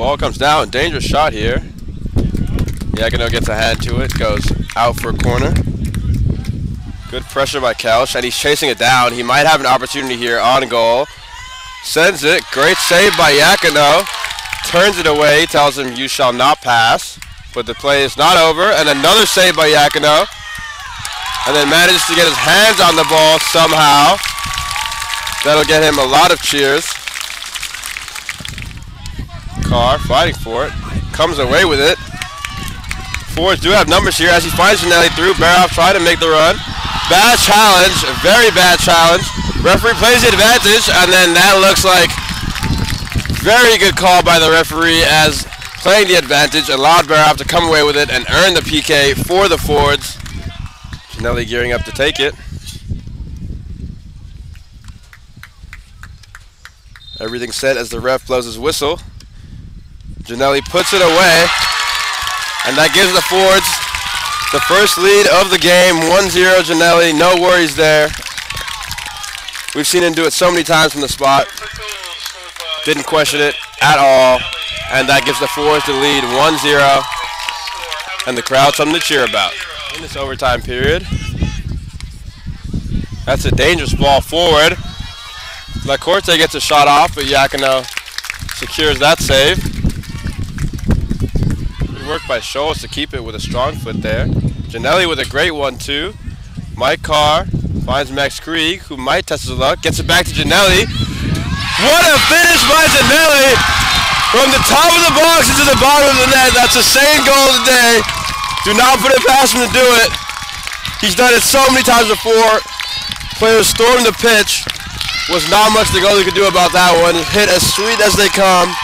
Ball comes down. Dangerous shot here. Yakino gets a hand to it. Goes out for a corner. Good pressure by Kelch, and he's chasing it down. He might have an opportunity here on goal. Sends it. Great save by Yakino. Turns it away. Tells him, you shall not pass. But the play is not over. And another save by Yakino. And then manages to get his hands on the ball somehow. That'll get him a lot of cheers. Carr fighting for it. Comes away with it. Forwards do have numbers here as he finds Jannelli through. Baroff trying to make the run. Bad challenge. Very bad challenge. Referee plays the advantage, and then that looks like very good call by the referee as playing the advantage allowed Baroff to come away with it and earn the PK for the Fords. Jannelli gearing up to take it. Everything set as the ref blows his whistle. Jannelli puts it away, and that gives the Fords the first lead of the game. 1-0 Jannelli, no worries there. We've seen him do it so many times from the spot. Didn't question it at all, and that gives the Fords the lead 1-0, and the crowd something to cheer about. In this overtime period, that's a dangerous ball forward. Lacorte gets a shot off, but Yakino secures that save. Work by Scholes to keep it with a strong foot there. Jannelli with a great one too. Mike Carr finds Max Krieg, who might test his luck, gets it back to Jannelli. What a finish by Jannelli! From the top of the box into the bottom of the net. That's the same goal of the day. Do not put it past him to do it. He's done it so many times before. Players stormed the pitch was not much the goalie could do about that one. Hit as sweet as they come.